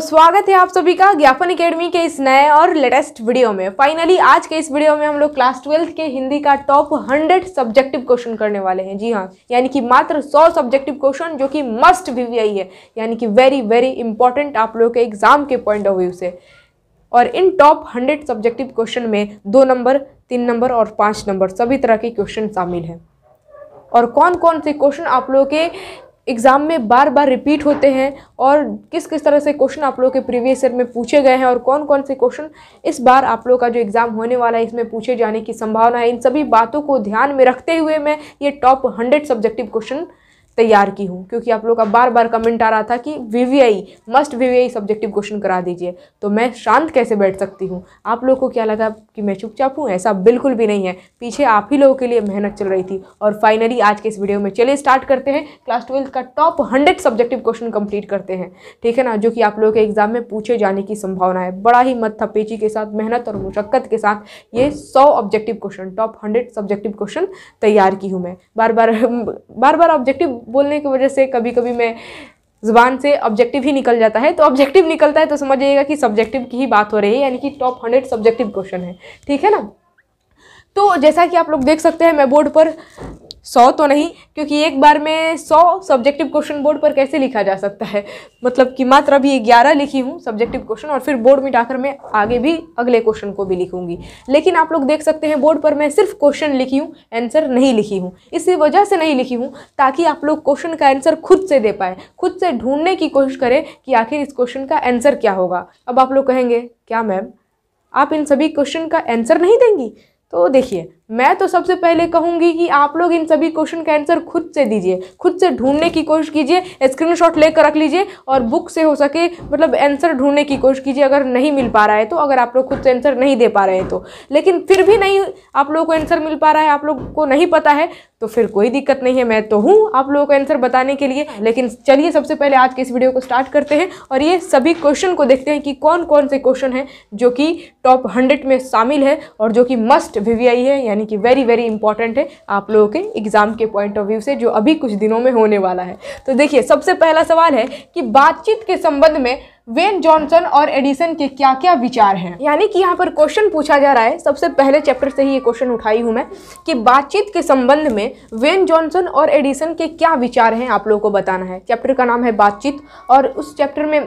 स्वागत है आप सभी का ज्ञापन एकेडमी के इस नए और लेटेस्ट वीडियो में। फाइनली आज के इस वीडियो में हम लोग क्लास ट्वेल्थ के हिंदी का टॉप हंड्रेड सब्जेक्टिव क्वेश्चन करने वाले हैं। जी हाँ यानी कि मात्र सौ सब्जेक्टिव क्वेश्चन जो कि मस्ट वीवीआई है। यानी कि वेरी वेरी इंपॉर्टेंट आप लोगों के एग्ज़ाम के पॉइंट ऑफ़ व्यू से। और इन टॉप हंड्रेड सब्जेक्टिव क्वेश्चन में दो नंबर तीन नंबर और पाँच नंबर सभी तरह के क्वेश्चन शामिल हैं। और कौन कौन से क्वेश्चन आप लोगों के एग्ज़ाम में बार बार रिपीट होते हैं और किस किस तरह से क्वेश्चन आप लोगों के प्रीवियस ईयर में पूछे गए हैं और कौन कौन से क्वेश्चन इस बार आप लोगों का जो एग्ज़ाम होने वाला है, इसमें पूछे जाने की संभावना है। इन सभी बातों को ध्यान में रखते हुए मैं ये टॉप हंड्रेड सब्जेक्टिव क्वेश्चन तैयार की हूँ, क्योंकि आप लोग का बार बार कमेंट आ रहा था कि VVI must VVI subjective question करा दीजिए। तो मैं शांत कैसे बैठ सकती हूँ? आप लोगों को क्या लगा कि मैं चुपचाप हूँ? ऐसा बिल्कुल भी नहीं है। पीछे आप ही लोगों के लिए मेहनत चल रही थी। और फाइनली आज के इस वीडियो में चलिए स्टार्ट करते हैं। क्लास ट्वेल्थ का top hundred subjective question complete करते हैं। ठीक है ना? जो कि आप लोगों के एग्ज़ाम में पूछे जाने की संभावना है। बड़ा ही मत्था पेची के साथ, मेहनत और मुशक्क़त के साथ ये सौ objective question top hundred subjective question तैयार की हूँ मैं। बार बार बार बार ऑब्जेक्टिव बोलने की वजह से कभी कभी मैं ज़ुबान से ऑब्जेक्टिव ही निकल जाता है। तो ऑब्जेक्टिव निकलता है तो समझिएगा कि सब्जेक्टिव की ही बात हो रही है, यानी कि टॉप हंड्रेड सब्जेक्टिव क्वेश्चन है। ठीक है ना? तो जैसा कि आप लोग देख सकते हैं, मैं बोर्ड पर सौ तो नहीं, क्योंकि एक बार में सौ सब्जेक्टिव क्वेश्चन बोर्ड पर कैसे लिखा जा सकता है? मतलब कि मात्र अभी ग्यारह लिखी हूँ सब्जेक्टिव क्वेश्चन और फिर बोर्ड में जाकर मैं आगे भी अगले क्वेश्चन को भी लिखूँगी। लेकिन आप लोग देख सकते हैं, बोर्ड पर मैं सिर्फ़ क्वेश्चन लिखी हूँ, आंसर नहीं लिखी हूँ। इसी वजह से नहीं लिखी हूँ, ताकि आप लोग क्वेश्चन का आंसर खुद से दे पाए, खुद से ढूँढने की कोशिश करें कि आखिर इस क्वेश्चन का आंसर क्या होगा। अब आप लोग कहेंगे, क्या मैम, आप इन सभी क्वेश्चन का आंसर नहीं देंगी? तो देखिए मैं तो सबसे पहले कहूँगी कि आप लोग इन सभी क्वेश्चन का आंसर खुद से दीजिए, खुद से ढूँढने की कोशिश कीजिए स्क्रीनशॉट लेकर रख लीजिए और बुक से हो सके मतलब आंसर ढूँढने की कोशिश कीजिए अगर नहीं मिल पा रहा है तो अगर आप लोग खुद से आंसर नहीं दे पा रहे हैं तो। लेकिन फिर भी नहीं आप लोगों को आंसर मिल पा रहा है, आप लोग को नहीं पता है तो फिर कोई दिक्कत नहीं है। मैं तो हूँ आप लोगों को आंसर बताने के लिए, लेकिन चलिए सबसे पहले आज के इस वीडियो को स्टार्ट करते हैं और ये सभी क्वेश्चन को देखते हैं कि कौन कौन से क्वेश्चन हैं जो कि टॉप हंड्रेड में शामिल है और जो कि मस्ट वीवीआई है, यानी कि वेरी वेरी इंपॉर्टेंट है आप लोगों के एग्ज़ाम के पॉइंट ऑफ़ व्यू से, जो अभी कुछ दिनों में होने वाला है। तो देखिए, सबसे पहला सवाल है कि बातचीत के संबंध में वेन जॉनसन और एडिसन के क्या क्या विचार हैं? यानी कि यहाँ पर क्वेश्चन पूछा जा रहा है। सबसे पहले चैप्टर से ही ये क्वेश्चन उठाई हूँ मैं कि बातचीत के संबंध में वेन जॉनसन और एडिसन के क्या विचार हैं, आप लोगों को बताना है। चैप्टर का नाम है बातचीत और उस चैप्टर में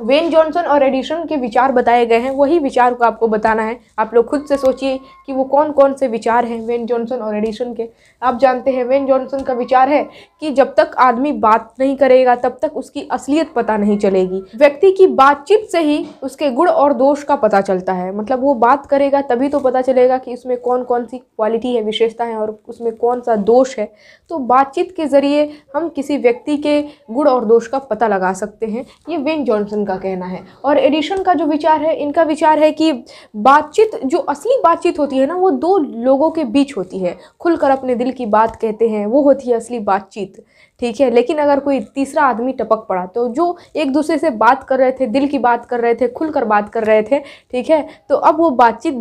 वेन जॉनसन और एडिशन के विचार बताए गए हैं, वही विचार को आपको बताना है। आप लोग खुद से सोचिए कि वो कौन कौन से विचार हैं वेन जॉनसन और एडिशन के। आप जानते हैं, वेन जॉनसन का विचार है कि जब तक आदमी बात नहीं करेगा, तब तक उसकी असलियत पता नहीं चलेगी। व्यक्ति की बातचीत से ही उसके गुण और दोष का पता चलता है। मतलब वो बात करेगा, तभी तो पता चलेगा कि उसमें कौन कौन सी क्वालिटी है विशेषता है और उसमें कौन सा दोष है। तो बातचीत के ज़रिए हम किसी व्यक्ति के गुण और दोष का पता लगा सकते हैं। ये वेन जॉनसन का कहना है। और एडिशन का जो विचार है, इनका विचार है कि बातचीत, जो असली बातचीत होती है ना, वो दो लोगों के बीच होती है। खुलकर अपने दिल की बात कहते हैं, वो होती है असली बातचीत, ठीक है? लेकिन अगर कोई तीसरा आदमी टपक पड़ा तो जो एक दूसरे से बात कर रहे थे, दिल की बात कर रहे थे, खुलकर बात कर रहे थे, ठीक है? तो अब वो बातचीत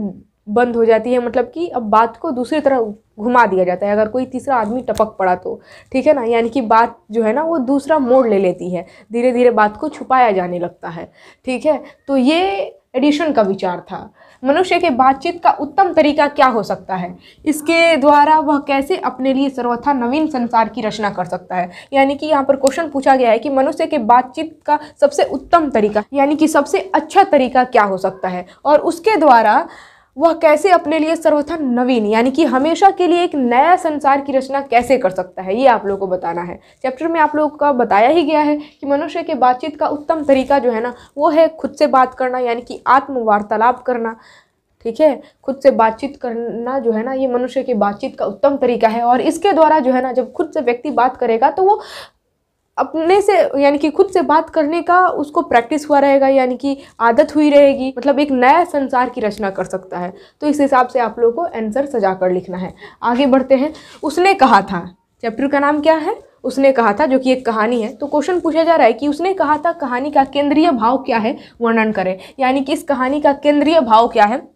बंद हो जाती है मतलब कि अब बात को दूसरी तरह घुमा दिया जाता है। अगर कोई तीसरा आदमी टपक पड़ा तो ठीक है ना? यानी कि बात जो है ना, वो दूसरा मोड़ ले लेती है। धीरे धीरे बात को छुपाया जाने लगता है, ठीक है? तो ये एडिशन का विचार था। मनुष्य के बातचीत का उत्तम तरीका क्या हो सकता है? इसके द्वारा वह कैसे अपने लिए सर्वथा नवीन संसार की रचना कर सकता है? यानी कि यहाँ पर क्वेश्चन पूछा गया है कि मनुष्य के बातचीत का सबसे उत्तम तरीका, यानी कि सबसे अच्छा तरीका क्या हो सकता है? और उसके द्वारा वह कैसे अपने लिए सर्वथा नवीन, यानी कि हमेशा के लिए एक नया संसार की रचना कैसे कर सकता है, ये आप लोगों को बताना है। चैप्टर में आप लोगों का बताया ही गया है कि मनुष्य के बातचीत का उत्तम तरीका जो है ना, वो है खुद से बात करना, यानी कि आत्मवार्तालाप करना। ठीक है? खुद से बातचीत करना जो है ना, ये मनुष्य की बातचीत का उत्तम तरीका है। और इसके द्वारा जो है ना, जब खुद से व्यक्ति बात करेगा तो वो अपने से, यानी कि खुद से बात करने का उसको प्रैक्टिस हुआ रहेगा, यानी कि आदत हुई रहेगी मतलब एक नया संसार की रचना कर सकता है। तो इस हिसाब से आप लोगों को आंसर सजा कर लिखना है। आगे बढ़ते हैं। उसने कहा था चैप्टर का नाम क्या है? उसने कहा था, जो कि एक कहानी है। तो क्वेश्चन पूछा जा रहा है कि उसने कहा था, कहानी का केंद्रीय भाव क्या है? वर्णन करें। यानी कि इस कहानी का केंद्रीय भाव क्या है?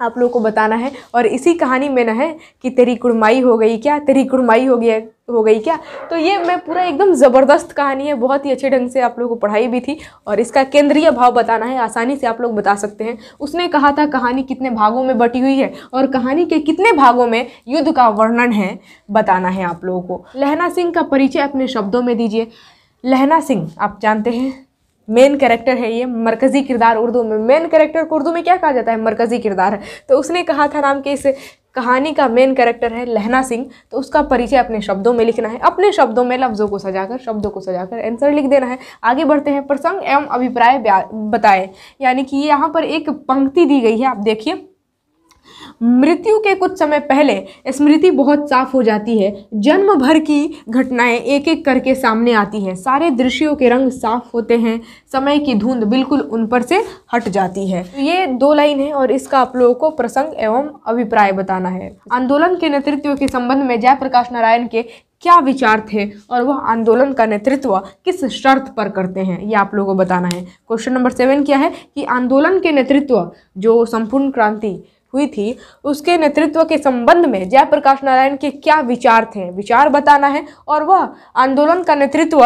आप लोगों को बताना है। और इसी कहानी में ना है कि तेरी कुड़माई हो गई क्या? तेरी कुड़माई हो गया, हो गई क्या? तो ये मैं पूरा एकदम ज़बरदस्त कहानी है। बहुत ही अच्छे ढंग से आप लोगों को पढ़ाई भी थी और इसका केंद्रीय भाव बताना है। आसानी से आप लोग बता सकते हैं। उसने कहा था, कहानी कितने भागों में बटी हुई है और कहानी के कितने भागों में युद्ध का वर्णन है, बताना है आप लोगों को। लहना सिंह का परिचय अपने शब्दों में दीजिए। लहना सिंह, आप जानते हैं? मेन कैरेक्टर है ये, मरकज़ी किरदार उर्दू में। मेन कैरेक्टर को उर्दू में क्या कहा जाता है? मरकज़ी किरदार है। तो उसने कहा था नाम के इस कहानी का मेन कैरेक्टर है लहना सिंह। तो उसका परिचय अपने शब्दों में लिखना है। अपने शब्दों में लफ्ज़ों को सजाकर, शब्दों को सजाकर आंसर लिख देना है। आगे बढ़ते हैं। प्रसंग एवं अभिप्राय बताएँ। यानी कि यहाँ पर एक पंक्ति दी गई है, आप देखिए। मृत्यु के कुछ समय पहले स्मृति बहुत साफ़ हो जाती है। जन्म भर की घटनाएँ एक एक करके सामने आती हैं। सारे दृश्यों के रंग साफ़ होते हैं। समय की धुंध बिल्कुल उन पर से हट जाती है। ये दो लाइन है और इसका आप लोगों को प्रसंग एवं अभिप्राय बताना है। आंदोलन के नेतृत्व के संबंध में जयप्रकाश नारायण के क्या विचार थे और वह आंदोलन का नेतृत्व किस शर्त पर करते हैं, ये आप लोगों को बताना है। क्वेश्चन नंबर सेवन क्या है कि आंदोलन के नेतृत्व जो संपूर्ण क्रांति हुई थी, उसके नेतृत्व के संबंध में जयप्रकाश नारायण के क्या विचार थे? विचार बताना है और वह आंदोलन का नेतृत्व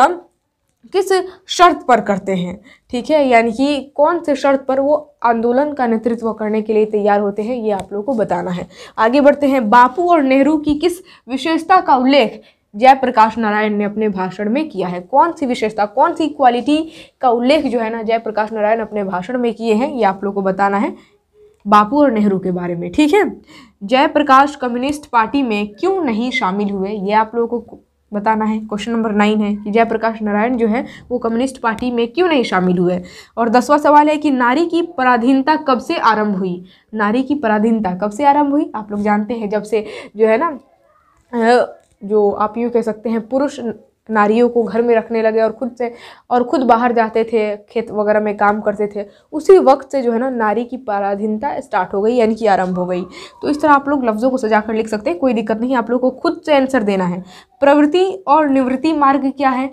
किस शर्त पर करते हैं? ठीक है, यानी कि कौन से शर्त पर वो आंदोलन का नेतृत्व करने के लिए तैयार होते हैं, ये आप लोगों को बताना है। आगे बढ़ते हैं, बापू और नेहरू की किस विशेषता का उल्लेख जयप्रकाश नारायण ने अपने भाषण में किया है? कौन सी विशेषता, कौन सी क्वालिटी का उल्लेख जो है ना जयप्रकाश नारायण अपने भाषण में किए हैं, ये आप लोग को बताना है। बापू और नेहरू के बारे में, ठीक है? जयप्रकाश कम्युनिस्ट पार्टी में क्यों नहीं शामिल हुए, ये आप लोगों को बताना है। क्वेश्चन नंबर नाइन है कि जयप्रकाश नारायण जो है, वो कम्युनिस्ट पार्टी में क्यों नहीं शामिल हुए? और दसवां सवाल है कि नारी की पराधीनता कब से आरंभ हुई? नारी की पराधीनता कब से आरंभ हुई? आप लोग जानते हैं जब से जो है ना जो आप यूँ कह सकते हैं, पुरुष नारियों को घर में रखने लगे और खुद से, और खुद बाहर जाते थे, खेत वगैरह में काम करते थे। उसी वक्त से जो है ना, नारी की पराधीनता स्टार्ट हो गई, यानी कि आरंभ हो गई। तो इस तरह आप लोग लफ्ज़ों को सजा कर लिख सकते हैं, कोई दिक्कत नहीं, आप लोग को खुद से आंसर देना है। प्रवृत्ति और निवृत्ति मार्ग क्या है?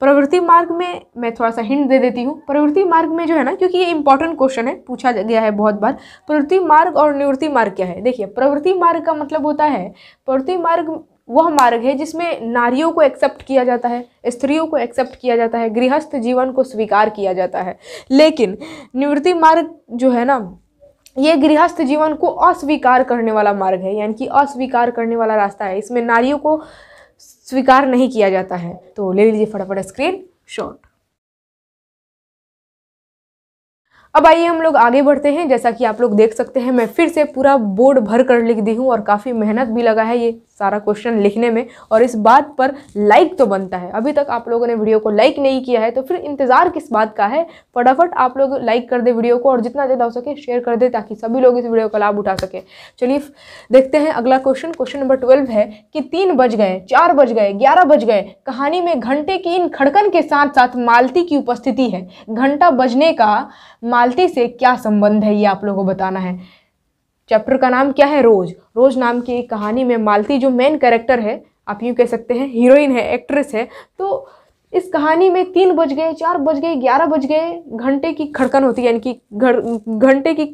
प्रवृत्ति मार्ग में, मैं थोड़ा सा हिंट दे देती हूँ। प्रवृत्ति मार्ग में जो है ना, क्योंकि ये इंपॉर्टेंट क्वेश्चन है, पूछा गया है बहुत बार। प्रवृत्ति मार्ग और निवृत्ति मार्ग क्या है? देखिए, प्रवृत्ति मार्ग का मतलब होता है, प्रवृत्ति मार्ग वह मार्ग है जिसमें नारियों को एक्सेप्ट किया जाता है, स्त्रियों को एक्सेप्ट किया जाता है, गृहस्थ जीवन को स्वीकार किया जाता है। लेकिन निवृत्ति मार्ग जो है ना, ये गृहस्थ जीवन को अस्वीकार करने वाला मार्ग है, यानी कि अस्वीकार करने वाला रास्ता है। इसमें नारियों को स्वीकार नहीं किया जाता है। तो ले लीजिए फटाफट स्क्रीन शॉट अब आइए हम लोग आगे बढ़ते हैं। जैसा कि आप लोग देख सकते हैं, मैं फिर से पूरा बोर्ड भर कर लिख दी हूँ और काफ़ी मेहनत भी लगा है ये सारा क्वेश्चन लिखने में और इस बात पर लाइक तो बनता है। अभी तक आप लोगों ने वीडियो को लाइक नहीं किया है तो फिर इंतज़ार किस बात का है? फटाफट आप लोग लाइक कर दे वीडियो को और जितना ज़्यादा हो सके शेयर कर दे ताकि सभी लोग इस वीडियो का लाभ उठा सके। चलिए देखते हैं अगला क्वेश्चन क्वेश्चन नंबर ट्वेल्व है कि तीन बज गए, चार बज गए, ग्यारह बज गए। कहानी में घंटे की इन खड़कन के साथ साथ मालती की उपस्थिति है। घंटा बजने का मालती से क्या संबंध है ये आप लोगों को बताना है? चैप्टर का नाम क्या है? रोज। रोज नाम की एक कहानी में मालती जो मेन कैरेक्टर है, आप यूँ कह सकते हैं हीरोइन है एक्ट्रेस है तो इस कहानी में तीन बज गए, चार बज गए, ग्यारह बज गए, घंटे की खड़कन होती है, यानी कि घंटे की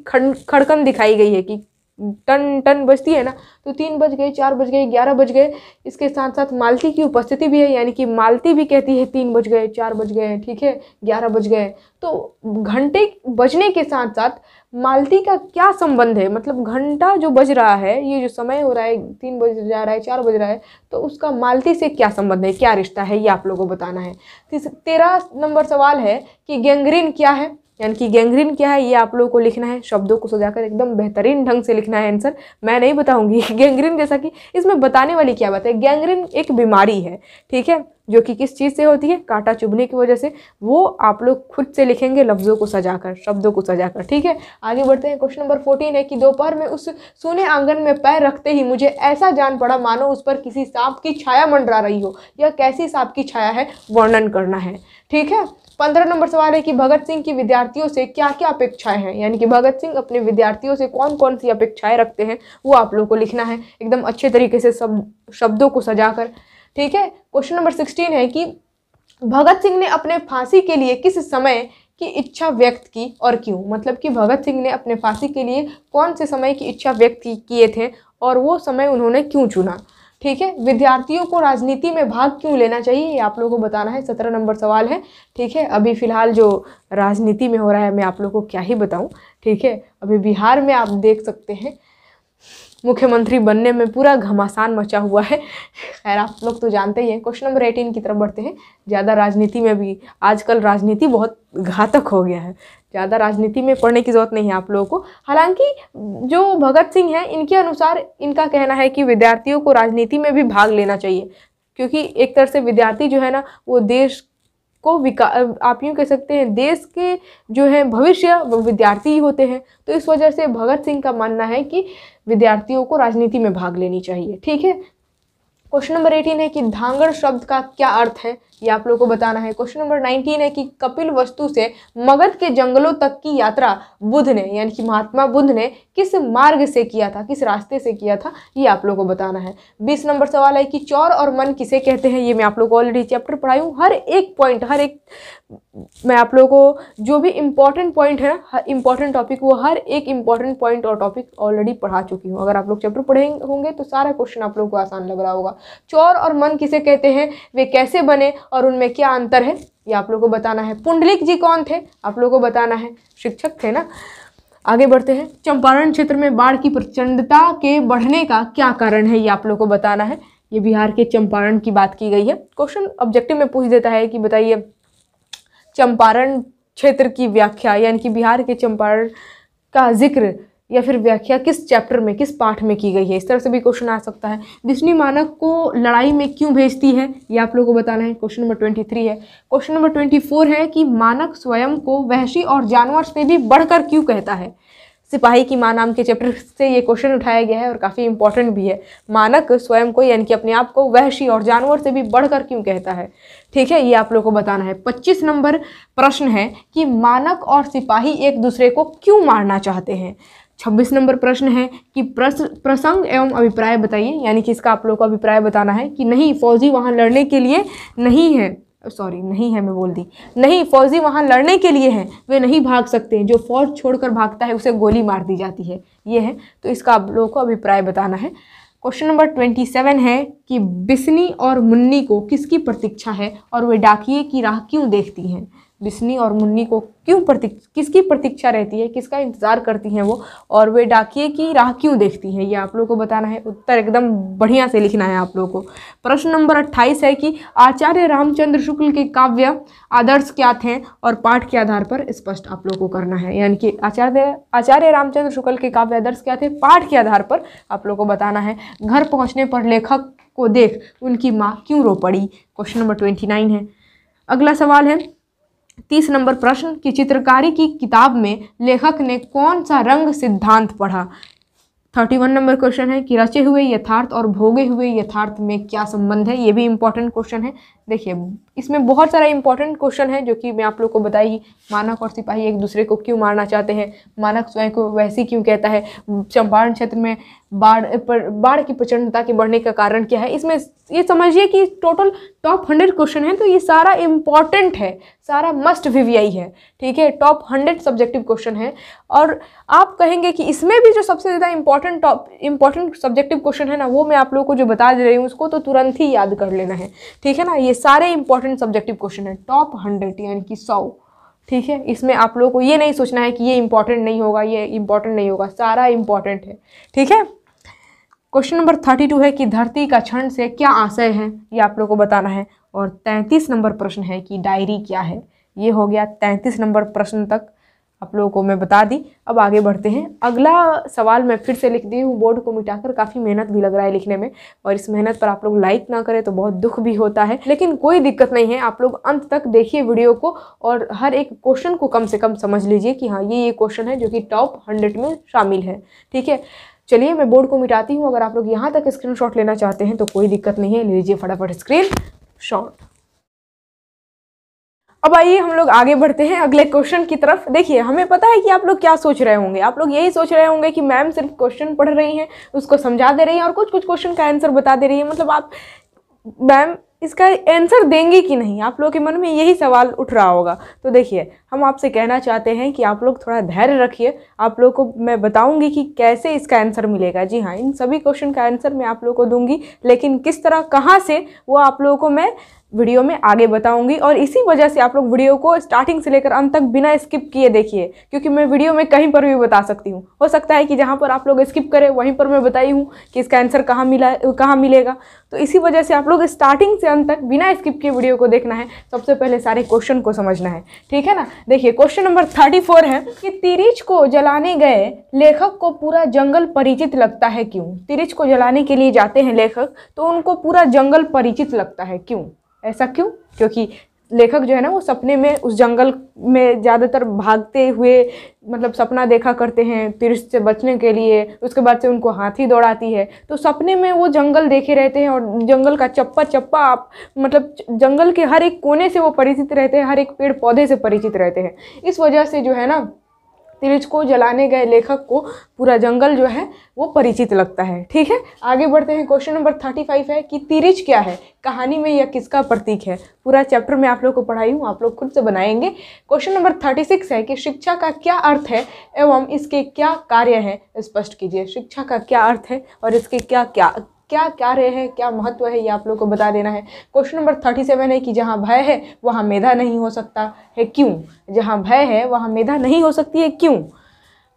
खड़कन दिखाई गई है कि टन टन बजती है ना तो तीन बज गए, चार बज गए, ग्यारह बज गए। इसके साथ साथ मालती की उपस्थिति भी है, यानी कि मालती भी कहती है, तीन बज गए, चार बज गए, ठीक है, ग्यारह बज गए। तो घंटे बजने के साथ साथ मालती का क्या संबंध है? मतलब घंटा जो बज रहा है, ये जो समय हो रहा है, तीन बज जा रहा है, चार बज रहा है तो उसका मालती से क्या संबंध है? क्या रिश्ता है? ये आप लोगों को बताना है। तेरह नंबर सवाल है कि गैंग्रीन क्या है? यानी कि गैंग्रीन क्या है, ये आप लोगों को लिखना है, शब्दों को सजाकर एकदम बेहतरीन ढंग से लिखना है आंसर। मैं नहीं बताऊँगी। गैंग्रीन जैसा कि इसमें बताने वाली क्या बात है? गैंग्रीन एक बीमारी है, ठीक है, जो कि किस चीज़ से होती है? कांटा चुभने की वजह से। वो आप लोग खुद से लिखेंगे, लफ्ज़ों को सजाकर, शब्दों को सजाकर, ठीक है? आगे बढ़ते हैं, क्वेश्चन नंबर फोर्टीन है कि दोपहर में उस सोने आँगन में पैर रखते ही मुझे ऐसा जान पड़ा, मानो उस पर किसी सांप की छाया मंडरा रही हो, या कैसी सांप की छाया है, वर्णन करना है, ठीक है? पंद्रह नंबर सवाल है कि भगत सिंह की विद्यार्थियों से क्या क्या अपेक्षाएँ हैं? यानी कि भगत सिंह अपने विद्यार्थियों से कौन कौन सी अपेक्षाएँ रखते हैं, वो आप लोगों को लिखना है। एकदम अच्छे तरीके से सब शब्दों को सजाकर। ठीक है? क्वेश्चन नंबर सिक्सटीन है कि भगत सिंह ने अपने फांसी के लिए किस समय की इच्छा व्यक्त की और क्यों? मतलब कि भगत सिंह ने अपने फांसी के लिए कौन से समय की इच्छा व्यक्त किए थे और वो समय उन्होंने क्यों चुना? ठीक है? विद्यार्थियों को राजनीति में भाग क्यों लेना चाहिए? ये आप लोगों को बताना है, सत्रह नंबर सवाल है। ठीक है? अभी फ़िलहाल जो राजनीति में हो रहा है, मैं आप लोगों को क्या ही बताऊँ। ठीक है? अभी बिहार में आप देख सकते हैं मुख्यमंत्री बनने में पूरा घमासान मचा हुआ है। खैर, आप लोग तो जानते ही हैं, क्वेश्चन नंबर एटीन की तरफ़ बढ़ते हैं। ज़्यादा राजनीति में भी आजकल राजनीति बहुत घातक हो गया है। ज़्यादा राजनीति में पढ़ने की ज़रूरत नहीं है आप लोगों को। हालाँकि, जो भगत सिंह हैं, इनके अनुसार इनका कहना है कि विद्यार्थियों को राजनीति में भी भाग लेना चाहिए। क्योंकि एक तरह से विद्यार्थी जो है ना, वो देश को विका, आप यूँ कह सकते हैं, देश के जो है भविष्य वो विद्यार्थी ही होते हैं। तो इस वजह से भगत सिंह का मानना है कि विद्यार्थियों को राजनीति में भाग लेनी चाहिए, ठीक है? क्वेश्चन नंबर एटीन है कि धांगड़ शब्द का क्या अर्थ है? ये आप लोगों को बताना है। क्वेश्चन नंबर नाइनटीन है कि कपिल वस्तु से मगध के जंगलों तक की यात्रा बुद्ध ने, यानी कि महात्मा बुद्ध ने किस मार्ग से किया था, किस रास्ते से किया था, ये आप लोगों को बताना है। बीस नंबर सवाल है कि चौर और मन किसे कहते हैं, ये मैं आप लोग को ऑलरेडी चैप्टर पढ़ाई हूँ। हर एक पॉइंट हर एक मैं आप लोगों को जो भी इम्पोर्टेंट पॉइंट है इंपॉर्टेंट टॉपिक वो हर एक इंपॉर्टेंट पॉइंट और टॉपिक ऑलरेडी पढ़ा चुकी हूँ। अगर आप लोग चैप्टर पढ़े होंगे तो सारा क्वेश्चन आप लोगों को आसान लग रहा होगा। चौर और मन किसे कहते हैं? वे कैसे बने और उनमें क्या अंतर है? ये आप लोगों को बताना है। पुंडलिक जी कौन थे? आप लोगों को बताना है। शिक्षक थे ना? आगे बढ़ते हैं। चंपारण क्षेत्र में बाढ़ की प्रचंडता के बढ़ने का क्या कारण है? ये आप लोगों को बताना है। ये बिहार के चंपारण की बात की गई है। क्वेश्चन ऑब्जेक्टिव में पूछ देता है कि बताइए चंपारण क्षेत्र की व्याख्या, यानी कि बिहार के चंपारण का ज़िक्र या फिर व्याख्या किस चैप्टर में, किस पाठ में की गई है? इस तरह से भी क्वेश्चन आ सकता है। विष्णु मानक को लड़ाई में क्यों भेजती है? ये आप लोगों को बताना है। क्वेश्चन नंबर ट्वेंटी थ्री है। क्वेश्चन नंबर ट्वेंटी फोर है कि मानक स्वयं को वहशी और जानवर से भी बढ़कर क्यों कहता है? सिपाही की माँ नाम के चैप्टर से ये क्वेश्चन उठाया गया है और काफ़ी इंपॉर्टेंट भी है। मानक स्वयं को यानी कि अपने आप को वहशी और जानवर से भी बढ़कर क्यों कहता है? ठीक है ये आप लोग को बताना है। पच्चीस नंबर प्रश्न है कि मानक और सिपाही एक दूसरे को क्यों मारना चाहते हैं? छब्बीस नंबर प्रश्न है कि प्रस, प्रसंग एवं अभिप्राय बताइए। यानी कि इसका आप लोग को अभिप्राय बताना है कि नहीं फौजी वहाँ लड़ने के लिए नहीं है। सॉरी, नहीं है मैं बोल दी। नहीं, फौजी वहाँ लड़ने के लिए हैं। वे नहीं भाग सकते जो फौज छोड़कर भागता है, उसे गोली मार दी जाती है। ये है। तो इसका आप लोगों को अभिप्राय बताना है। क्वेश्चन नंबर ट्वेंटी सेवन है कि बिस्नी और मुन्नी को किसकी प्रतीक्षा है और वे डाकिए की राह क्यों देखती हैं? बिस्नी और मुन्नी को क्यों प्रतीक किसकी प्रतीक्षा रहती है, किसका इंतज़ार करती हैं वो? और वे डाकिए की राह क्यों देखती हैं? ये आप लोगों को बताना है। उत्तर एकदम बढ़िया से लिखना है आप लोगों को। प्रश्न नंबर अट्ठाईस है कि आचार्य रामचंद्र शुक्ल के काव्य आदर्श क्या थे और पाठ के आधार पर स्पष्ट आप लोगों को करना है। यानी कि आचार्य आचार्य रामचंद्र शुक्ल के काव्य आदर्श क्या थे? पाठ के आधार पर आप लोग को बताना है। घर पहुँचने पर लेखक को देख उनकी माँ क्यों रो पड़ी? क्वेश्चन नंबर ट्वेंटी नाइन है। अगला सवाल है तीस नंबर प्रश्न की चित्रकारी की किताब में लेखक ने कौन सा रंग सिद्धांत पढ़ा? थर्टी वन नंबर क्वेश्चन है कि रचे हुए यथार्थ और भोगे हुए यथार्थ में क्या संबंध है? ये भी इंपॉर्टेंट क्वेश्चन है। देखिए, इसमें बहुत सारा इंपॉर्टेंट क्वेश्चन है जो कि मैं आप लोग को बताई। मानक और सिपाही एक दूसरे को क्यों मारना चाहते हैं? मानक स्वयं को वैसी क्यों कहता है? चंपारण क्षेत्र में बाढ़ पर, बाढ़ की प्रचंडता के बढ़ने का कारण क्या है? इसमें ये समझिए कि टोटल टॉप हंड्रेड क्वेश्चन है तो ये सारा इंपॉर्टेंट है। सारा मस्ट वीवीआई है, ठीक है? टॉप हंड्रेड सब्जेक्टिव क्वेश्चन है। और आप कहेंगे कि इसमें भी जो सबसे ज़्यादा important top important subjective question है ना, वो मैं आप लोगों को जो बता दे रही हूँ, उसको तो तुरंत ही याद कर लेना है, ठीक है ना? ये सारे इंपॉर्टेंट सब्जेक्टिव क्वेश्चन है टॉप हंड्रेड यानी कि सौ। ठीक है? इसमें आप लोगों को ये नहीं सोचना है कि ये इंपॉर्टेंट नहीं होगा, ये इंपॉर्टेंट नहीं होगा, सारा इंपॉर्टेंट है। ठीक है? क्वेश्चन नंबर थर्टी टू है कि धरती का क्षण से क्या आशय है? ये आप लोग को बताना है। और तैंतीस नंबर प्रश्न है कि डायरी क्या है? ये हो गया तैंतीस नंबर प्रश्न तक। आप लोगों को मैं बता दी। अब आगे बढ़ते हैं। अगला सवाल मैं फिर से लिख दी हूँ। बोर्ड को मिटाकर काफ़ी मेहनत भी लग रहा है लिखने में और इस मेहनत पर आप लोग लाइक ना करें तो बहुत दुख भी होता है। लेकिन कोई दिक्कत नहीं है। आप लोग अंत तक देखिए वीडियो को और हर एक क्वेश्चन को कम से कम समझ लीजिए कि हाँ ये ये क्वेश्चन है जो कि टॉप हंड्रेड में शामिल है। ठीक है? चलिए मैं बोर्ड को मिटाती हूँ। अगर आप लोग यहाँ तक स्क्रीन लेना चाहते हैं तो कोई दिक्कत नहीं है। लीजिए फटाफट स्क्रीन शॉट। अब आइए हम लोग आगे बढ़ते हैं अगले क्वेश्चन की तरफ़। देखिए, हमें पता है कि आप लोग क्या सोच रहे होंगे। आप लोग यही सोच रहे होंगे कि मैम सिर्फ़ क्वेश्चन पढ़ रही हैं, उसको समझा दे रही हैं और कुछ कुछ क्वेश्चन का आंसर बता दे रही है। मतलब आप, मैम, इसका आंसर देंगे कि नहीं? आप लोगों के मन में यही सवाल उठ रहा होगा। तो देखिए, हम आपसे कहना चाहते हैं कि आप लोग थोड़ा धैर्य रखिए। आप लोग को मैं बताऊँगी कि कैसे इसका आंसर मिलेगा। जी हाँ इन सभी क्वेश्चन का आंसर मैं आप लोग को दूँगी। लेकिन किस तरह, कहाँ से, वो आप लोगों को मैं वीडियो में आगे बताऊँगी और इसी वजह से आप लोग वीडियो को स्टार्टिंग से लेकर अंत तक बिना स्किप किए देखिए, क्योंकि मैं वीडियो में कहीं पर भी बता सकती हूँ। हो सकता है कि जहाँ पर आप लोग स्किप करें, वहीं पर मैं बताई हूँ कि इसका आंसर कहाँ मिला, कहाँ मिलेगा। तो इसी वजह से आप लोग स्टार्टिंग से अंत तक बिना स्किप किए वीडियो को देखना है। सबसे पहले सारे क्वेश्चन को समझना है, ठीक है ना? देखिए क्वेश्चन नंबर थर्टी फोर है कि तिरिच को जलाने गए लेखक को पूरा जंगल परिचित लगता है क्यों? तिरिच को जलाने के लिए जाते हैं लेखक तो उनको पूरा जंगल परिचित लगता है क्यों? ऐसा क्यों? क्योंकि लेखक जो है ना, वो सपने में, उस जंगल में ज़्यादातर भागते हुए मतलब सपना देखा करते हैं तिरस से बचने के लिए, उसके बाद से उनको हाथी दौड़ाती है। तो सपने में वो जंगल देखे रहते हैं और जंगल का चप्पा चप्पा आप मतलब जंगल के हर एक कोने से वो परिचित रहते हैं, हर एक पेड़ पौधे से परिचित रहते हैं। इस वजह से जो है ना तिरिच को, जलाने गए लेखक को, पूरा जंगल जो है, वो परिचित लगता है। ठीक है? आगे बढ़ते हैं। क्वेश्चन नंबर थर्टी फाइव है कि तिरिच क्या है? कहानी में यह किसका प्रतीक है? पूरा चैप्टर में आप लोग को पढ़ाई हूँ, आप लोग खुद से बनाएँगे। क्वेश्चन नंबर थर्टी सिक्स है कि शिक्षा का क्या अर्थ है एवं इसके क्या कार्य हैं? स्पष्ट कीजिए। शिक्षा का क्या अर्थ है और इसके क्या क्या क्या कार्य है, क्या महत्व है ये आप लोग को बता देना है। क्वेश्चन नंबर थर्टी सेवन है कि जहाँ भय है, वहाँ मेधा नहीं हो सकता। है क्यों? जहाँ भय है, वहाँ मेधा नहीं हो सकती है क्यों?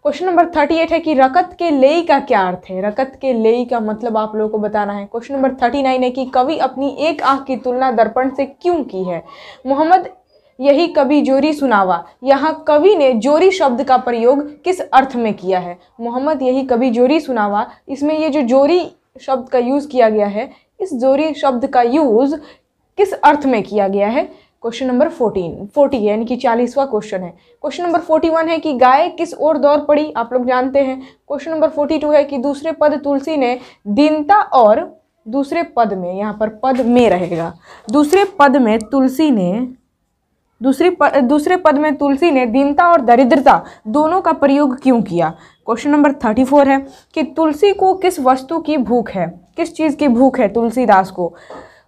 क्वेश्चन नंबर थर्टी एट है कि रकत के लेई का क्या अर्थ है? रकत के लेई का मतलब आप लोगों को बताना है। क्वेश्चन नंबर थर्टी नाइन है कि कवि अपनी एक आँख की तुलना दर्पण से क्यों की है? मोहम्मद यही कवि जोरी सुनावा। यहाँ कवि ने जोरी शब्द का प्रयोग किस अर्थ में किया है? मोहम्मद यही कवि जोरी सुनावा। इसमें ये जो जोरी शब्द का यूज़ किया गया है। इस जोरी शब्द का यूज़ किस अर्थ में किया गया है? क्वेश्चन नंबर फोर्टीन फोर्टी यानी कि चालीसवा क्वेश्चन है। क्वेश्चन नंबर फोर्टी वन है कि गाय किस ओर दौड़ पड़ी? आप लोग जानते हैं। क्वेश्चन नंबर फोर्टी टू है कि दूसरे पद तुलसी ने दीनता और दूसरे पद में यहाँ पर पद में रहेगा। दूसरे पद में तुलसी ने दूसरी पद, दूसरे पद में तुलसी ने दीनता और दरिद्रता दोनों का प्रयोग क्यों किया? क्वेश्चन नंबर थर्टी फोर है कि तुलसी को किस वस्तु की भूख है? किस चीज़ की भूख है तुलसीदास को?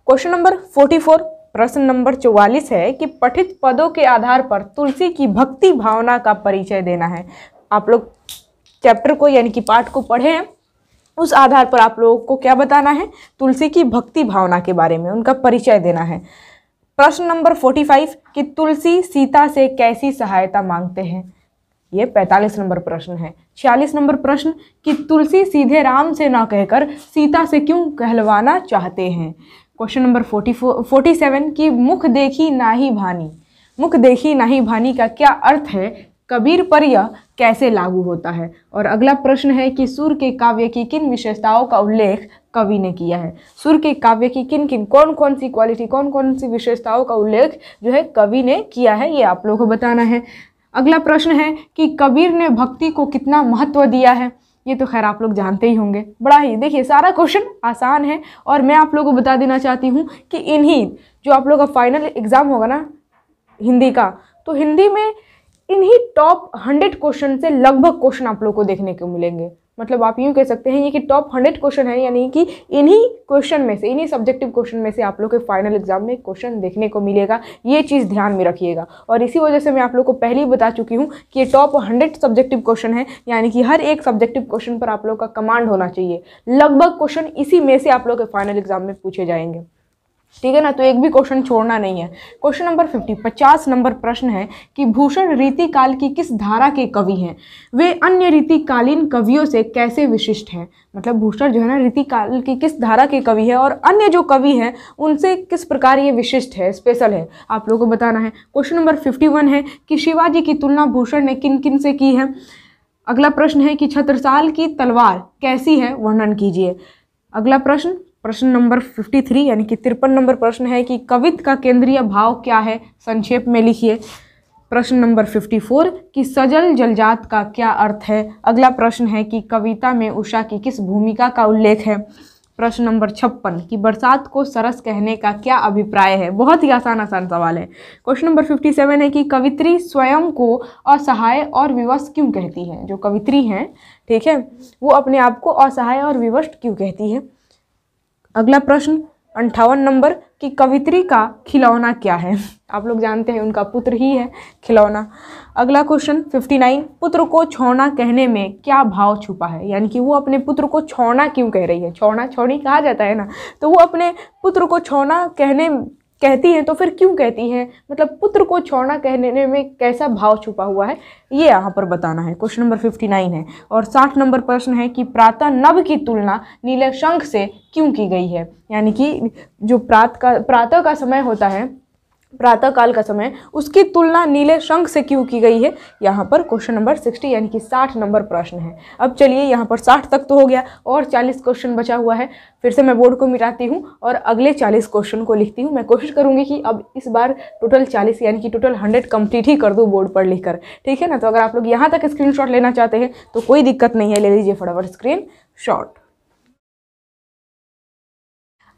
क्वेश्चन नंबर फोर्टी फोर प्रश्न नंबर चौवालीस है कि पठित पदों के आधार पर तुलसी की भक्ति भावना का परिचय देना है। आप लोग चैप्टर को, यानी कि पाठ को पढ़े हैं, उस आधार पर आप लोगों को क्या बताना है? तुलसी की भक्ति भावना के बारे में, उनका परिचय देना है। प्रश्न नंबर फोर्टी फाइव कि तुलसी सीता से कैसी सहायता मांगते हैं? ये पैंतालीस नंबर प्रश्न है। छियालीस नंबर प्रश्न, कि तुलसी सीधे राम से ना कहकर सीता से क्यों कहलवाना चाहते हैं? Question number forty forty seven की मुख देखी ना ही भानी। मुख देखी ना ही भानी का क्या अर्थ है? कबीर पर यह कैसे लागू होता है? और अगला प्रश्न है कि सुर के काव्य की किन विशेषताओं का उल्लेख कवि ने किया है? सुर के काव्य की किन किन कौन कौन सी क्वालिटी कौन कौन सी विशेषताओं का उल्लेख जो है कवि ने किया है, ये आप लोगों को बताना है। अगला प्रश्न है कि कबीर ने भक्ति को कितना महत्व दिया है? ये तो खैर आप लोग जानते ही होंगे। बड़ा ही, देखिए, सारा क्वेश्चन आसान है और मैं आप लोगों को बता देना चाहती हूँ कि इन्हीं जो आप लोग का फाइनल एग्ज़ाम होगा ना, हिंदी का तो हिंदी में इन्हीं टॉप हंड्रेड क्वेश्चन से लगभग क्वेश्चन आप लोग को देखने को मिलेंगे। मतलब आप यूँ कह सकते हैं ये कि टॉप हंड्रेड क्वेश्चन है, यानी कि इन्हीं क्वेश्चन में से, इन्हीं सब्जेक्टिव क्वेश्चन में से आप लोग के फाइनल एग्ज़ाम में क्वेश्चन देखने को मिलेगा। ये चीज़ ध्यान में रखिएगा। और इसी वजह से मैं आप लोग को पहले ही बता चुकी हूँ कि ये टॉप हंड्रेड सब्जेक्टिव क्वेश्चन है, यानी कि हर एक सब्जेक्टिव क्वेश्चन पर आप लोग का कमांड होना चाहिए। लगभग क्वेश्चन इसी में से आप लोग के फाइनल एग्ज़ाम में पूछे जाएँगे। ठीक है ना? तो एक भी क्वेश्चन छोड़ना नहीं है। क्वेश्चन नंबर फिफ्टी पचास नंबर प्रश्न है कि भूषण रीतिकाल की किस धारा के कवि हैं? वे अन्य रीतिकालीन कवियों से कैसे विशिष्ट हैं? मतलब भूषण जो है ना, रीतिकाल की किस धारा के कवि है और अन्य जो कवि हैं, उनसे किस प्रकार ये विशिष्ट है स्पेशल है? आप लोगों को बताना है। क्वेश्चन नंबर फिफ्टी वन है कि शिवाजी की तुलना भूषण ने किन किन से की है? अगला प्रश्न है कि छत्रसाल की तलवार कैसी है? वर्णन कीजिए। अगला प्रश्न प्रश्न नंबर 53 यानी कि तिरपन नंबर प्रश्न है कि कवित का केंद्रीय भाव क्या है? संक्षेप में लिखिए। प्रश्न नंबर 54 कि सजल जलजात का क्या अर्थ है? अगला प्रश्न है कि कविता में उषा की किस भूमिका का उल्लेख है? प्रश्न नंबर छप्पन, कि बरसात को सरस कहने का क्या अभिप्राय है? बहुत ही आसान आसान सवाल है। क्वेश्चन नंबर फिफ्टी सेवन है कि कवित्री स्वयं को असहाय और विवश क्यों कहती है? जो कवित्री हैं, ठीक है, वो अपने आप को असहाय और विवश क्यों कहती है? अगला प्रश्न, अंठावन नंबर कि कवित्री का खिलौना क्या है? आप लोग जानते हैं, उनका पुत्र ही है खिलौना। अगला क्वेश्चन फिफ्टी नाइन पुत्र को छोड़ना कहने में क्या भाव छुपा है? यानी कि वो अपने पुत्र को छोड़ना क्यों कह रही है? छोड़ना छोड़ी कहा जाता है ना? तो वो अपने पुत्र को छोड़ना कहने कहती हैं तो फिर क्यों कहती हैं? मतलब पुत्र को छोड़ना कहने में कैसा भाव छुपा हुआ है? ये यहाँ पर बताना है। क्वेश्चन नंबर फिफ्टी नाइन है और साठ नंबर प्रश्न है कि प्रातः नभ की तुलना नीले शंख से क्यों की गई है? यानी कि जो प्रात का, प्रातः का समय होता है प्रातःकाल का समय, उसकी तुलना नीले शंख से क्यों की गई है? यहाँ पर क्वेश्चन नंबर सिक्सटी यानी कि साठ नंबर प्रश्न है। अब चलिए यहाँ पर साठ तक तो हो गया और चालीस क्वेश्चन बचा हुआ है। फिर से मैं बोर्ड को मिटाती हूँ और अगले चालीस क्वेश्चन को लिखती हूँ। मैं कोशिश करूँगी कि अब इस बार टोटल चालीस यानी कि टोटल हंड्रेड कंप्लीट ही कर दूँ बोर्ड पर लिखकर। ठीक है ना? तो अगर आप लोग यहाँ तक स्क्रीन लेना चाहते हैं तो कोई दिक्कत नहीं है। ले लीजिए फटाफट स्क्रीन शॉट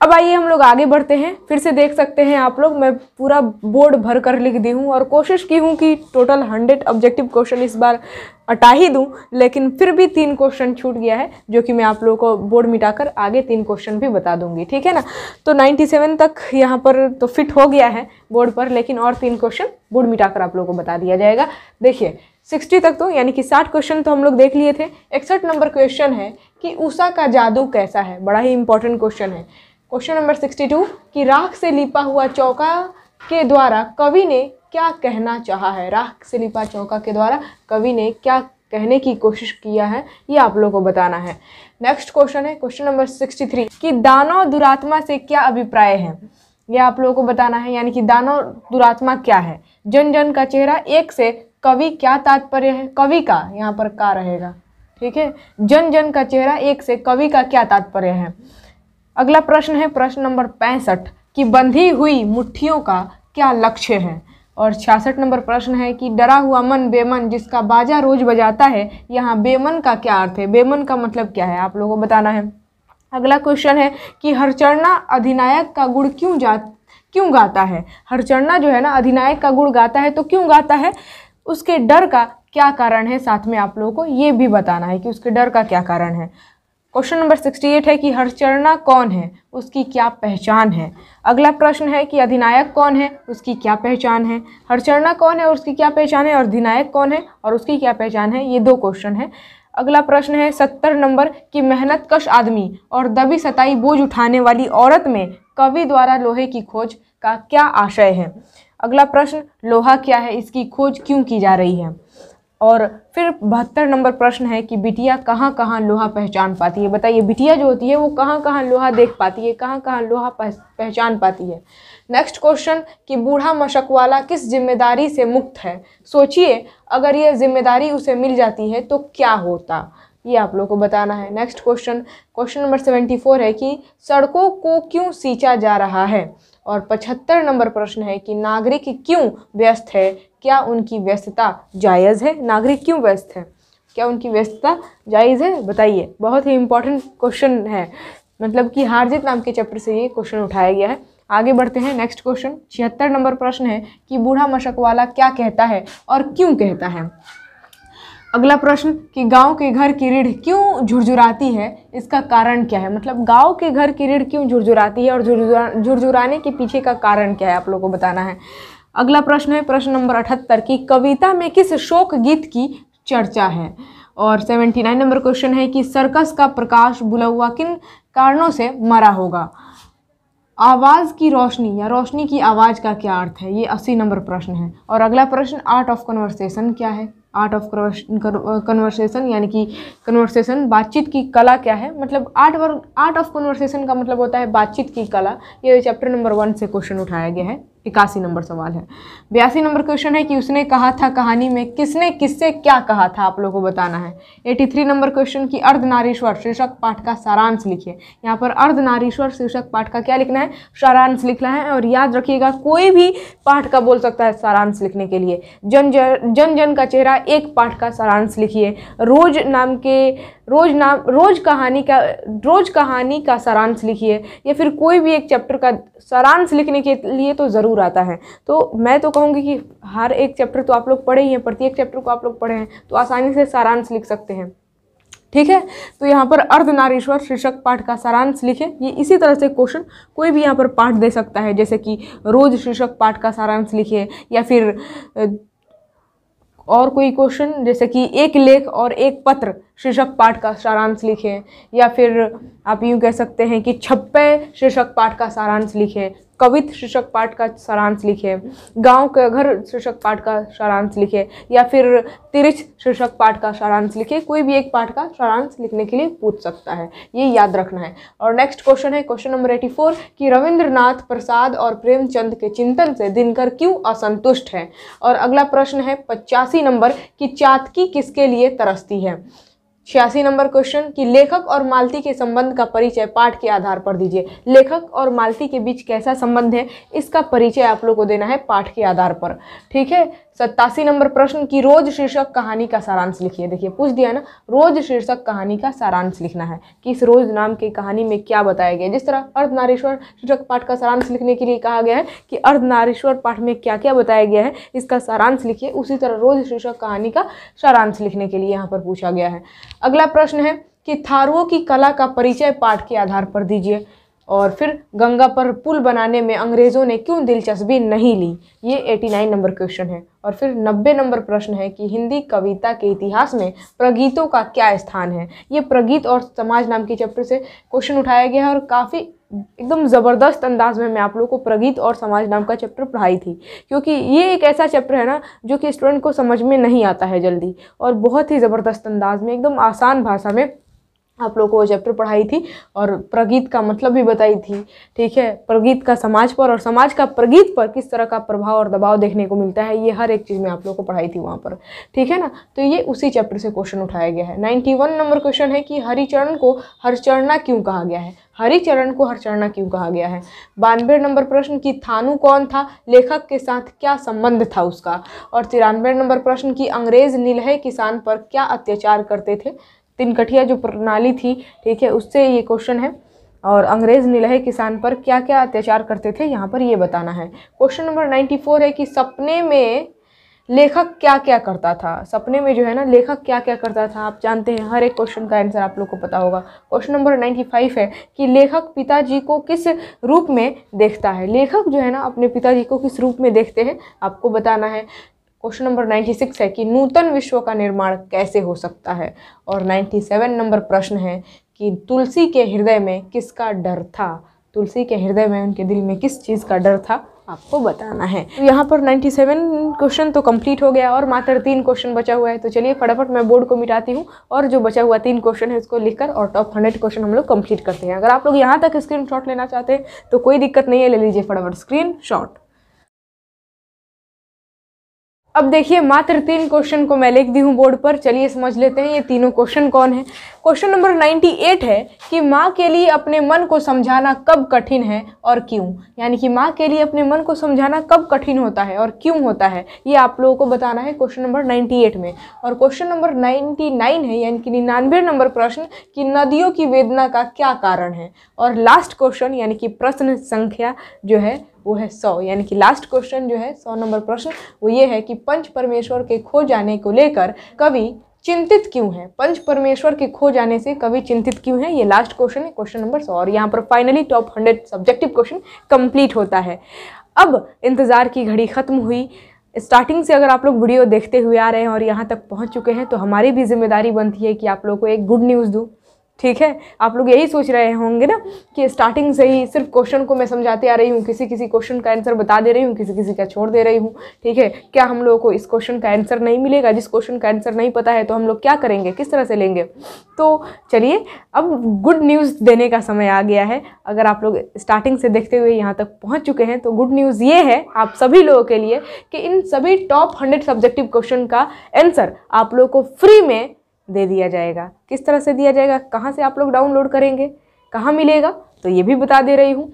अब आइए हम लोग आगे बढ़ते हैं, फिर से देख सकते हैं आप लोग, मैं पूरा बोर्ड भर कर लिख दी हूँ और कोशिश की हूँ कि टोटल हंड्रेड ऑब्जेक्टिव क्वेश्चन इस बार हटा ही दूँ, लेकिन फिर भी तीन क्वेश्चन छूट गया है, जो कि मैं आप लोगों को बोर्ड मिटाकर आगे तीन क्वेश्चन भी बता दूँगी, ठीक है ना? तो 97 तक यहाँ पर तो फिट हो गया है बोर्ड पर, लेकिन और तीन क्वेश्चन बोर्ड मिटाकर आप लोगों को बता दिया जाएगा। देखिए सिक्सटी तक तो यानी कि साठ क्वेश्चन तो हम लोग देख लिए थे, इकसठ नंबर क्वेश्चन है कि उषा का जादू कैसा है, बड़ा ही इंपॉर्टेंट क्वेश्चन है। क्वेश्चन नंबर सिक्सटी टू, कि राख से लिपा हुआ चौका के द्वारा कवि ने क्या कहना चाहा है? राख से लिपा चौका के द्वारा कवि ने क्या कहने की कोशिश किया है? ये आप लोगों को बताना है। नेक्स्ट क्वेश्चन है क्वेश्चन नंबर सिक्सटी थ्री कि दानव दुरात्मा से क्या अभिप्राय है? ये आप लोगों को बताना है, यानी कि दानव दुरात्मा क्या है? जन जन का चेहरा, एक से कवि क्या तात्पर्य है? कवि का, यहाँ पर का रहेगा। ठीक है? जन जन का चेहरा, एक से कवि का क्या तात्पर्य है? अगला प्रश्न है, प्रश्न नंबर पैंसठ कि बंधी हुई मुट्ठियों का क्या लक्ष्य है? और छियासठ नंबर प्रश्न है कि डरा हुआ मन, बेमन जिसका बाजा रोज बजाता है, यहाँ बेमन का क्या अर्थ है? बेमन का मतलब क्या है? आप लोगों को बताना है। अगला क्वेश्चन है कि हरचरणा अधिनायक का गुण क्यों जा, क्यों गाता है? हरचरणा जो है ना, अधिनायक का गुण गाता है तो क्यों गाता है? उसके डर का क्या कारण है? साथ में आप लोगों को ये भी बताना है कि उसके डर का क्या कारण है। क्वेश्चन नंबर सिक्सटी एट है कि हरचरणा कौन है? उसकी क्या पहचान है? अगला प्रश्न है कि अधिनायक कौन है? उसकी क्या पहचान है? हरचरणा कौन है और उसकी क्या पहचान है? और अधिनायक कौन है और उसकी क्या पहचान है? ये दो क्वेश्चन है। अगला प्रश्न है सत्तर नंबर कि मेहनत कश आदमी और दबी सताई बोझ उठाने वाली औरत में कवि द्वारा लोहे की खोज का क्या आशय है? अगला प्रश्न, लोहा क्या है? इसकी खोज क्यों की जा रही है? और फिर बहत्तर नंबर प्रश्न है कि बिटिया कहाँ कहाँ लोहा पहचान पाती है? बताइए, बिटिया जो होती है वो कहाँ कहाँ लोहा देख पाती है, कहाँ कहाँ लोहा पहचान पाती है? नेक्स्ट क्वेश्चन कि बूढ़ा मशक वाला किस ज़िम्मेदारी से मुक्त है? सोचिए, अगर ये ज़िम्मेदारी उसे मिल जाती है तो क्या होता? ये आप लोग को बताना है। Next question question number seventy four है कि सड़कों को क्यों सींचा जा रहा है? और पचहत्तर नंबर प्रश्न है कि नागरिक क्यों व्यस्त है? क्या उनकी व्यस्तता जायज़ है? नागरिक क्यों व्यस्त है? क्या उनकी व्यस्तता जायज़ है? बताइए। बहुत ही इंपॉर्टेंट क्वेश्चन है। मतलब कि हारजीत नाम के चैप्टर से ये क्वेश्चन उठाया गया है। आगे बढ़ते हैं। नेक्स्ट क्वेश्चन छिहत्तर नंबर प्रश्न है कि बूढ़ा मशक वाला क्या कहता है और क्यों कहता है? अगला प्रश्न कि गाँव के घर की रीढ़ क्यों झुरझुराती है? इसका कारण क्या है? मतलब गाँव के घर की रीढ़ क्यों झुरझुराती है और झुरझुरा, झुरझुराने के पीछे का कारण क्या है आप लोगों को बताना है। अगला प्रश्न है, प्रश्न नंबर अठहत्तर की कविता में किस शोक गीत की चर्चा है? और सेवेंटी नाइन नंबर क्वेश्चन है कि सर्कस का प्रकाश बुलवा किन कारणों से मरा होगा? आवाज़ की रोशनी या रोशनी की आवाज़ का क्या अर्थ है? ये अस्सी नंबर प्रश्न है। और अगला प्रश्न आर्ट ऑफ़ कन्वर्सेशन क्या है? आर्ट ऑफ़ कन्वर्सेशन यानी कि कन्वर्सेशन बातचीत की कला क्या है? मतलब art work art of conversation का मतलब होता है बातचीत की कला। ये चैप्टर नंबर वन से क्वेश्चन उठाया गया है। इक्यासी नंबर सवाल है। बयासी नंबर क्वेश्चन है कि उसने कहा था कहानी में किसने किससे क्या कहा था, आप लोगों को बताना है। एटी थ्री नंबर क्वेश्चन की अर्धनारीश्वर शीर्षक पाठ का सारांश लिखिए। यहाँ पर अर्धनारीश्वर शीर्षक पाठ का क्या लिखना है? सारांश लिखना है और याद रखिएगा, कोई भी पाठ का बोल सकता है सारांश लिखने के लिए। जन जन जन का चेहरा एक पाठ का सारांश लिखिए। रोज नाम के, रोज नाम, रोज कहानी का, रोज कहानी का सारांश लिखिए। या फिर कोई भी एक चैप्टर का सारांश लिखने के लिए तो ज़रूर आता है। तो मैं तो कहूँगी कि हर एक चैप्टर तो आप लोग पढ़े ही हैं, प्रत्येक चैप्टर को आप लोग पढ़े हैं तो आसानी से सारांश लिख सकते हैं। ठीक है? तो यहाँ पर अर्धनारीश्वर शीर्षक पाठ का सारांश लिखे। ये इसी तरह से क्वेश्चन कोई भी यहाँ पर पाठ दे सकता है, जैसे कि रोज शीर्षक पाठ का सारांश लिखे या फिर और कोई क्वेश्चन, जैसे कि एक लेख और एक पत्र। शीर्षक पाठ का सारांश लिखें, या फिर आप यूँ कह सकते हैं कि छप्पे शीर्षक पाठ का सारांश लिखें, कवित शीर्षक पाठ का सारांश लिखे, गाँव के घर शीर्षक पाठ का सारांश लिखे, या फिर तिरिच शीर्षक पाठ का सारांश लिखे, कोई भी एक पाठ का सारांश लिखने के लिए पूछ सकता है। ये याद रखना है। और नेक्स्ट क्वेश्चन है क्वेश्चन नंबर एटी फोर कि रविंद्रनाथ प्रसाद और प्रेमचंद के चिंतन से दिनकर क्यों असंतुष्ट है? और अगला प्रश्न है, पचासी नंबर, कि चातकी किसके लिए तरसती है? छियासी नंबर क्वेश्चन कि लेखक और मालती के संबंध का परिचय पाठ के आधार पर दीजिए। लेखक और मालती के बीच कैसा संबंध है, इसका परिचय आप लोग को देना है पाठ के आधार पर। ठीक है? सत्तासी नंबर प्रश्न की रोज शीर्षक कहानी का सारांश लिखिए। देखिए, पूछ दिया ना, रोज शीर्षक कहानी का सारांश लिखना है। कि इस रोज नाम की कहानी में क्या बताया गया? जिस तरह अर्धनारीश्वर शीर्षक पाठ का सारांश लिखने के लिए कहा गया है कि अर्धनारीश्वर पाठ में क्या क्या बताया गया है, इसका सारांश लिखिए। उसी तरह रोज शीर्षक कहानी का सारांश लिखने के लिए यहाँ पर पूछा गया है। अगला प्रश्न है कि थारुओं की कला का परिचय पाठ के आधार पर दीजिए। और फिर गंगा पर पुल बनाने में अंग्रेज़ों ने क्यों दिलचस्पी नहीं ली? ये 89 नंबर क्वेश्चन है। और फिर 90 नंबर प्रश्न है कि हिंदी कविता के इतिहास में प्रगीतों का क्या स्थान है? ये प्रगीत और समाज नाम के चैप्टर से क्वेश्चन उठाया गया है और काफ़ी एकदम ज़बरदस्त अंदाज में मैं आप लोगों को प्रगीत और समाज नाम का चैप्टर पढ़ाई थी। क्योंकि ये एक ऐसा चैप्टर है ना, जो कि स्टूडेंट को समझ में नहीं आता है जल्दी और बहुत ही ज़बरदस्त अंदाज में, एकदम आसान भाषा में आप लोगों को वो चैप्टर पढ़ाई थी और प्रगीत का मतलब भी बताई थी, ठीक है? प्रगीत का समाज पर और समाज का प्रगीत पर किस तरह का प्रभाव और दबाव देखने को मिलता है, ये हर एक चीज़ में आप लोगों को पढ़ाई थी वहाँ पर, ठीक है ना? तो ये उसी चैप्टर से क्वेश्चन उठाया गया है। नाइन्टी वन नंबर क्वेश्चन है कि हरिचरण को हरचरणा क्यों कहा गया है? हरिचरण को हरचरणा क्यों कहा गया है? बानवे नंबर प्रश्न की थानू कौन था? लेखक के साथ क्या संबंध था उसका? और तिरानवे नंबर प्रश्न की अंग्रेज़ नीलहे किसान पर क्या अत्याचार करते थे? तिनकठिया जो प्रणाली थी, ठीक है, उससे ये क्वेश्चन है। और अंग्रेज़ निलहे किसान पर क्या क्या अत्याचार करते थे, यहाँ पर ये बताना है। क्वेश्चन नंबर नाइन्टी फोर है कि सपने में लेखक क्या क्या करता था? सपने में जो है ना, लेखक क्या क्या करता था? आप जानते हैं, हर एक क्वेश्चन का आंसर आप लोग को पता होगा। क्वेश्चन नंबर नाइन्टी फाइव है कि लेखक पिताजी को किस रूप में देखता है? लेखक जो है ना, अपने पिताजी को किस रूप में देखते हैं, आपको बताना है। क्वेश्चन नंबर 96 है कि नूतन विश्व का निर्माण कैसे हो सकता है? और 97 नंबर प्रश्न है कि तुलसी के हृदय में किसका डर था? तुलसी के हृदय में, उनके दिल में किस चीज़ का डर था? आपको बताना है। तो यहाँ पर 97 क्वेश्चन तो कंप्लीट हो गया और मात्र तीन क्वेश्चन बचा हुआ है। तो चलिए फटाफट मैं बोर्ड को मिटाती हूँ और जो बचा हुआ तीन क्वेश्चन है उसको लिखकर और टॉप हंड्रेड क्वेश्चन हम लोग कंप्लीट करते हैं। अगर आप लोग यहाँ तक स्क्रीन लेना चाहते हैं तो कोई दिक्कत नहीं है, ले लीजिए फटाफट स्क्रीन अब देखिए, मात्र तीन क्वेश्चन को मैं लिख दी हूँ बोर्ड पर। चलिए समझ लेते हैं, ये तीनों क्वेश्चन कौन है? क्वेश्चन नंबर 98 है कि माँ के लिए अपने मन को समझाना कब कठिन है और क्यों? यानी कि माँ के लिए अपने मन को समझाना कब कठिन होता है और क्यों होता है? ये आप लोगों को बताना है क्वेश्चन नंबर 98 में। और क्वेश्चन नंबर 99 है, यानी कि निन्यानवे नंबर प्रश्न कि नदियों की वेदना का क्या कारण है? और लास्ट क्वेश्चन यानी कि प्रश्न संख्या जो है वो है सौ, यानी कि लास्ट क्वेश्चन जो है, सौ नंबर प्रश्न, वो ये है कि पंच परमेश्वर के खो जाने को लेकर कवि चिंतित क्यों है? पंच परमेश्वर के खो जाने से कवि चिंतित क्यों है? ये लास्ट क्वेश्चन है क्वेश्चन नंबर सौ, और यहाँ पर finally top hundred subjective question complete होता है। अब इंतज़ार की घड़ी ख़त्म हुई। स्टार्टिंग से अगर आप लोग वीडियो देखते हुए आ रहे हैं और यहाँ तक पहुँच चुके हैं तो हमारी भी ज़िम्मेदारी बनती है कि आप लोग को एक गुड न्यूज़ दूँ। ठीक है? आप लोग यही सोच रहे होंगे ना कि स्टार्टिंग से ही सिर्फ़ क्वेश्चन को मैं समझाते आ रही हूँ किसी किसी क्वेश्चन का आंसर बता दे रही हूँ किसी किसी का छोड़ दे रही हूँ, ठीक है? क्या हम लोगों को इस क्वेश्चन का आंसर नहीं मिलेगा? जिस क्वेश्चन का आंसर नहीं पता है तो हम लोग क्या करेंगे? किस तरह से लेंगे? तो चलिए, अब गुड न्यूज़ देने का समय आ गया है। अगर आप लोग स्टार्टिंग से देखते हुए यहाँ तक पहुँच चुके हैं तो गुड न्यूज़ ये है आप सभी लोगों के लिए कि इन सभी टॉप हंड्रेड सब्जेक्टिव क्वेश्चन का आंसर आप लोग को फ्री में दे दिया जाएगा। किस तरह से दिया जाएगा? कहाँ से आप लोग डाउनलोड करेंगे? कहाँ मिलेगा? तो ये भी बता दे रही हूँ।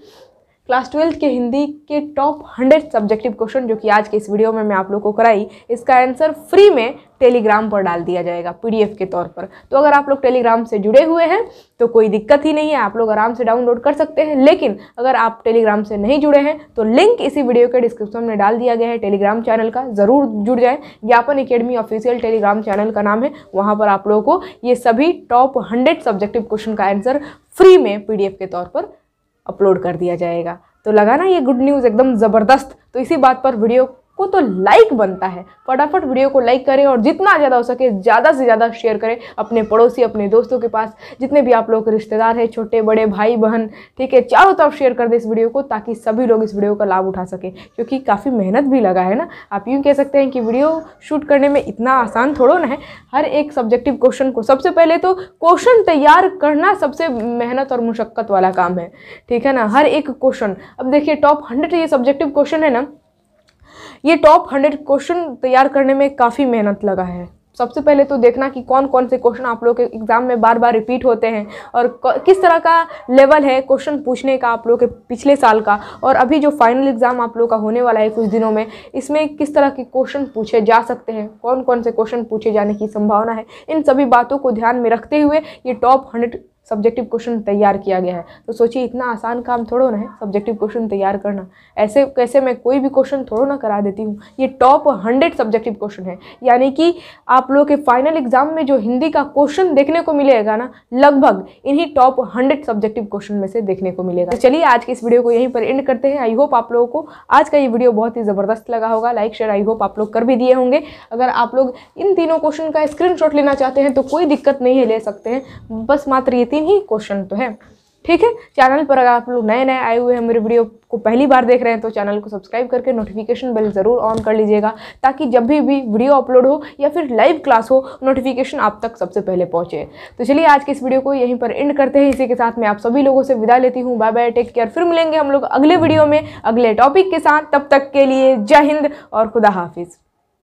क्लास ट्वेल्थ के हिंदी के टॉप हंड्रेड सब्जेक्टिव क्वेश्चन जो कि आज के इस वीडियो में मैं आप लोग को कराई, इसका आंसर फ्री में टेलीग्राम पर डाल दिया जाएगा, पीडीएफ के तौर पर। तो अगर आप लोग टेलीग्राम से जुड़े हुए हैं तो कोई दिक्कत ही नहीं है, आप लोग आराम से डाउनलोड कर सकते हैं। लेकिन अगर आप टेलीग्राम से नहीं जुड़े हैं तो लिंक इसी वीडियो के डिस्क्रिप्शन में डाल दिया गया है, टेलीग्राम चैनल का, ज़रूर जुड़ जाए। ज्ञापन अकेडमी ऑफिशियल टेलीग्राम चैनल का नाम है, वहाँ पर आप लोगों को ये सभी टॉप हंड्रेड सब्जेक्टिव क्वेश्चन का आंसर फ्री में पीडीएफ के तौर पर अपलोड कर दिया जाएगा। तो लगा ना ये गुड न्यूज़ एकदम ज़बरदस्त। तो इसी बात पर वीडियो को तो लाइक बनता है। फटाफट वीडियो को लाइक करें और जितना ज़्यादा हो सके ज़्यादा से ज़्यादा शेयर करें अपने पड़ोसी, अपने दोस्तों के पास। जितने भी आप लोग के रिश्तेदार हैं, छोटे, बड़े, भाई, बहन, ठीक है, चारों तरफ़ शेयर कर दें इस वीडियो को ताकि सभी लोग इस वीडियो का लाभ उठा सकें। क्योंकि काफ़ी मेहनत भी लगा है ना। आप यूँ कह सकते हैं कि वीडियो शूट करने में इतना आसान थोड़ो ना है। हर एक सब्जेक्टिव क्वेश्चन को सबसे पहले तो क्वेश्चन तैयार करना सबसे मेहनत और मुशक्क़त वाला काम है। ठीक है ना? हर एक क्वेश्चन अब देखिए टॉप हंड्रेड ये सब्जेक्टिव क्वेश्चन है ना। ये टॉप हंड्रेड क्वेश्चन तैयार करने में काफ़ी मेहनत लगा है। सबसे पहले तो देखना कि कौन कौन से क्वेश्चन आप लोग के एग्ज़ाम में बार बार रिपीट होते हैं और किस तरह का लेवल है क्वेश्चन पूछने का आप लोग के पिछले साल का और अभी जो फाइनल एग्ज़ाम आप लोग का होने वाला है कुछ दिनों में, इसमें किस तरह के क्वेश्चन पूछे जा सकते हैं कौन कौन से क्वेश्चन पूछे जाने की संभावना है, इन सभी बातों को ध्यान में रखते हुए ये टॉप हंड्रेड सब्जेक्टिव क्वेश्चन तैयार किया गया है। तो सोचिए, इतना आसान काम थोड़ो ना है सब्जेक्टिव क्वेश्चन तैयार करना। ऐसे, कैसे मैं कोई भी क्वेश्चन थोड़ो ना करा देती हूँ। ये टॉप हंड्रेड सब्जेक्टिव क्वेश्चन है। यानी कि आप लोग के फाइनल एग्ज़ाम में जो हिंदी का क्वेश्चन देखने को मिलेगा ना, लगभग इन्हीं टॉप हंड्रेड सब्जेक्टिव क्वेश्चन में से देखने को मिलेगा। तो चलिए, आज के इस वीडियो को यहीं पर एंड करते हैं। आई होप आप लोगों को आज का ये वीडियो बहुत ही ज़बरदस्त लगा होगा। लाइक शेयर आई होप आप लोग कर भी दिए होंगे। अगर आप लोग इन तीनों क्वेश्चन का स्क्रीन लेना चाहते हैं तो कोई दिक्कत नहीं है, ले सकते हैं। बस मात्र ये तीन ही क्वेश्चन तो है। ठीक है? चैनल पर अगर आप लोग नए नए आए हुए हैं, मेरे वीडियो को पहली बार देख रहे हैं तो चैनल को सब्सक्राइब करके नोटिफिकेशन बेल ज़रूर ऑन कर लीजिएगा, ताकि जब भी भी वीडियो अपलोड हो या फिर लाइव क्लास हो नोटिफिकेशन आप तक सबसे पहले पहुँचे। तो चलिए, आज के इस वीडियो को यहीं पर एंड करते हैं। इसी के साथ मैं आप सभी लोगों से विदा लेती हूँ। बाय बाय टेक केयर फिर मिलेंगे हम लोग अगले वीडियो में, अगले टॉपिक के साथ। तब तक के लिए जय हिंद और खुदा हाफिज़।